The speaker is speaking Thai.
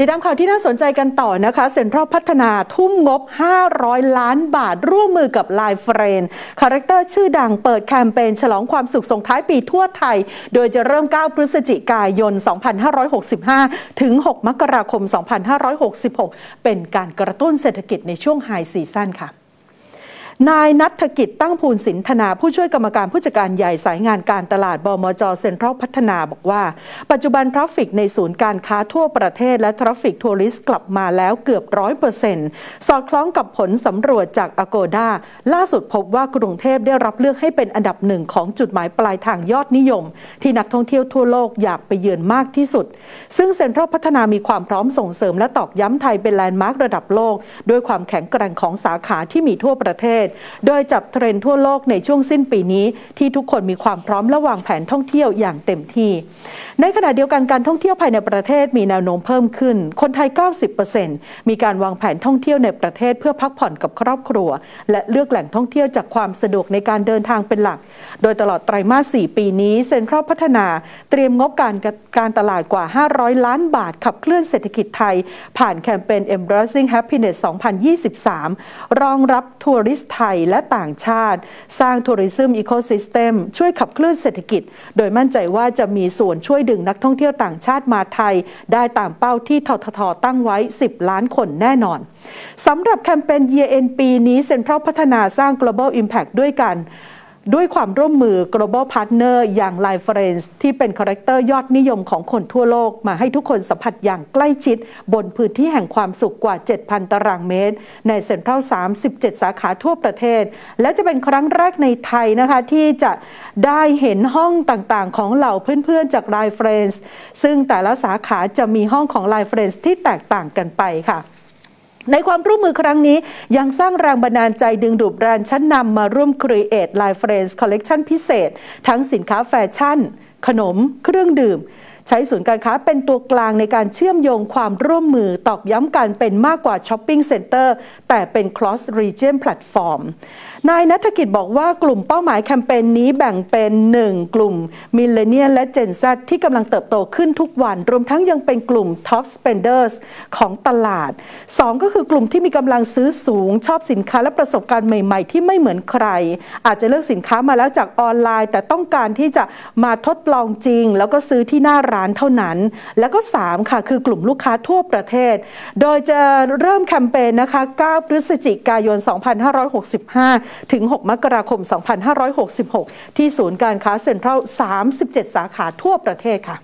ติดตามข่าวที่น่าสนใจกันต่อนะคะ เซ็นทรัลพัฒนาทุ่มงบ 500 ล้านบาท ร่วมมือกับ LINE FRIENDS คาแรคเตอร์ชื่อดังเปิดแคมเปญฉลองความสุขส่งท้ายปีทั่วไทย โดยจะเริ่ม 9 พฤศจิกายน 2565 ถึง 6 มกราคม 2566 เป็นการกระตุ้นเศรษฐกิจในช่วง high season ค่ะ นายณัฐกิตติ์ ตั้งพูลสินธนาผู้ช่วยกรรมการผู้จัดการใหญ่สายงานการตลาดบมจเซ็นทรัลพัฒนาบอกว่า ปัจจุบัน traffic ในศูนย์การค้าทั่วประเทศและ traffic tourist กลับมาแล้วเกือบร้อยเปอร์เซ็นต์สอดคล้องกับผลสำรวจจากอโกดาล่าสุดพบว่ากรุงเทพได้รับเลือกให้เป็นอันดับหนึ่งของจุดหมายปลายทางยอดนิยม ที่นักท่องเที่ยวทั่วโลกอยากไปเยือนมากที่สุด ซึ่งเซ็นทรัลพัฒนามีความพร้อมส่งเสริมและตอกย้ำไทยเป็นแลนด์มาร์กระดับโลก ด้วยความแข็งแกร่งของสาขาที่มีทั่วประเทศโดยจับเทรนด์ทั่วโลกในช่วงสิ้นปีนี้ ที่ทุกคนมีความพร้อมและวางแผนท่องเที่ยวอย่างเต็มที่ ในขณะเดียวกันการท่องเที่ยวภายในประเทศมีแนวโน้มเพิ่มขึ้น คนไทย 90%มีการวางแผนท่องเที่ยวในประเทศเพื่อพักผ่อนกับครอบครัว และเลือกแหล่งท่องเที่ยวจากความสะดวกในการเดินทางเป็นหลัก โดยตลอดไตรมาส 4 ปีนี้ เซ็นทรัลพัฒนา เตรียมงบการการตลาดกว่า 500 ล้านบาทขับเคลื่อนเศรษฐกิจไทย ผ่านแคมเปญ Embracing Happiness 2023 รองรับทัวริสต์ไทยและต่างชาติ สร้าง tourism ecosystem ช่วยขับเคลื่อนเศรษฐกิจ โดยมั่นใจว่าจะมีส่วนช่วยดึงนักท่องเที่ยวต่างชาติมาไทย ได้ตามเป้าที่ทททตั้งไว้ 10 ล้านคนแน่นอนสำหรับแคมเปญ Year End ปีนี้เซ็นทรัลพัฒนาสร้าง global impact ด้วยกัน ด้วยความร่วมมือ global partner อย่าง LINE FRIENDS ที่เป็นคาแรคเตอร์ยอดนิยมของคนทั่วโลก มาให้ทุกคนสัมผัสอย่างใกล้ชิด บนพื้นที่แห่งความสุขกว่า 7,000 ตารางเมตร ในเซ็นทรัล 37 สาขาทั่วประเทศ และจะเป็นครั้งแรกในไทยนะคะที่จะได้เห็นห้องต่างๆ ของเหล่าเพื่อนๆ จาก Life Friends ซึ่งแต่ละสาขาจะมีห้องของ Life Friends ที่แตกต่างกันไปค่ะ ในความร่วมมือครั้งนี้ยังสร้างแรงบันดาลใจดึงดูดแบรนด์ชั้นนำมาร่วม Create Life Friends Collection พิเศษ ทั้งสินค้าแฟชั่น ขนม เครื่องดื่ม ใช้ศูนย์การค้าเป็นตัวกลางในการเชื่อมโยงความร่วมมือตอกย้ำการเป็นมากกว่า shopping center แต่เป็น cross region platform นายณัฐกิตติ์บอกว่ากลุ่มเป้าหมายแคมเปญนี้แบ่งเป็น 1 กลุ่ม millennial และ Gen Z ที่กำลังเติบโตขึ้นทุกวัน รวมทั้งยังเป็นกลุ่ม top spenders ของตลาด 2 ก็คือกลุ่มที่มีกำลังซื้อสูงชอบสินค้าและประสบการณ์ใหม่ ๆ ที่ไม่เหมือนใคร อาจจะเลือกสินค้ามาแล้วจากออนไลน์ แต่ต้องการที่จะมาทดลองจริง แล้วก็ซื้อที่หน้าร้านร้านเท่านั้น แล้วก็ 3 ค่ะคือกลุ่มลูกค้าทั่วประเทศ โดยจะเริ่มแคมเปญนะคะ 9 พฤศจิกายน 2565 ถึง 6 มกราคม 2566 ที่ศูนย์การค้าเซ็นทรัล 37 สาขาทั่วประเทศค่ะ